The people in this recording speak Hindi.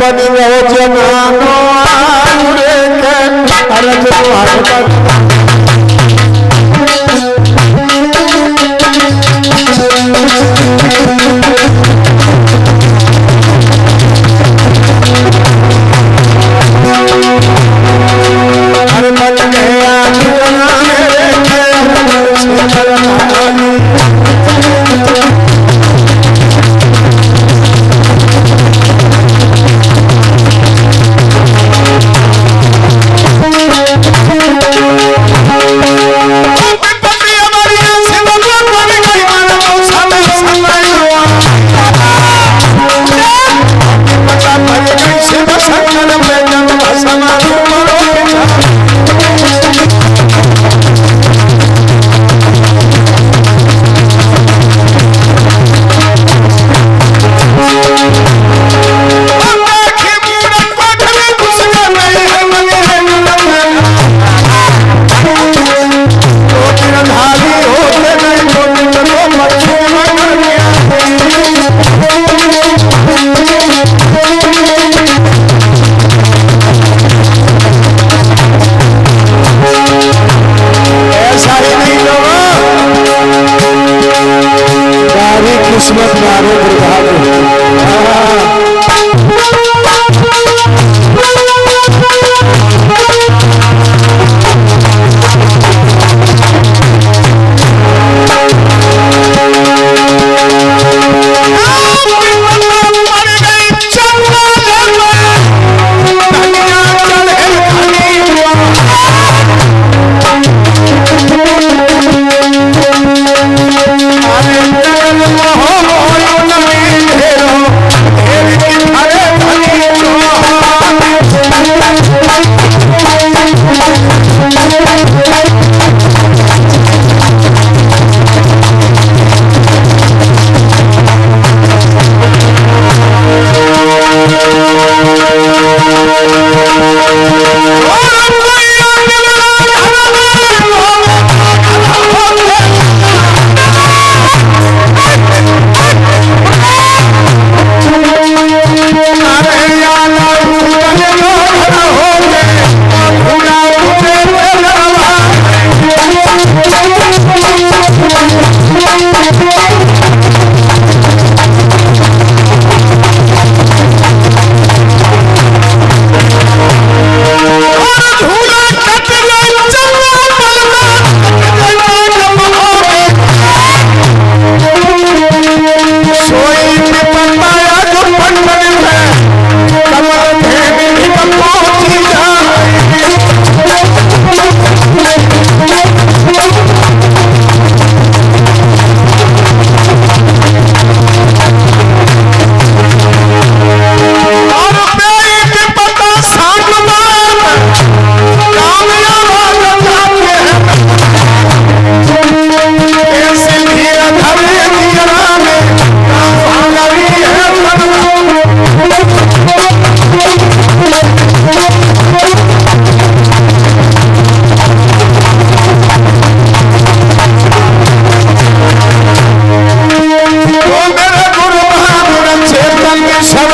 बन गो जमानो आंगड़े के अरज द्वार पर किस्मत मारो बर्बाद Yes.